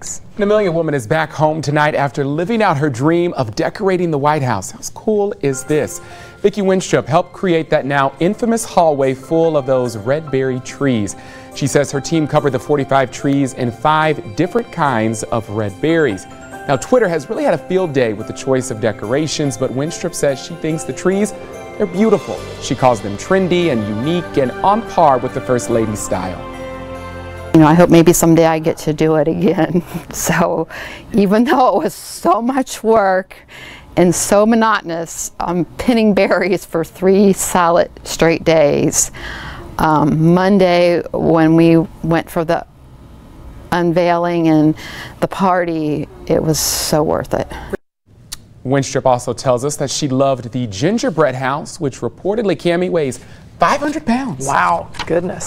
An Amelia woman is back home tonight after living out her dream of decorating the White House. How cool is this? Vickie Wenstrup helped create that now infamous hallway full of those red berry trees. She says her team covered the 45 trees in five different kinds of red berries. Now, Twitter has really had a field day with the choice of decorations, but Wenstrup says she thinks the trees are beautiful. She calls them trendy and unique and on par with the First Lady's style. You know, I hope maybe someday I get to do it again. So even though it was so much work and so monotonous, I'm pinning berries for three solid straight days. Um, Monday, when we went for the unveiling and the party, it was so worth it. Wenstrup also tells us that she loved the gingerbread house, which reportedly, Cami, weighs 500 pounds. Wow, goodness.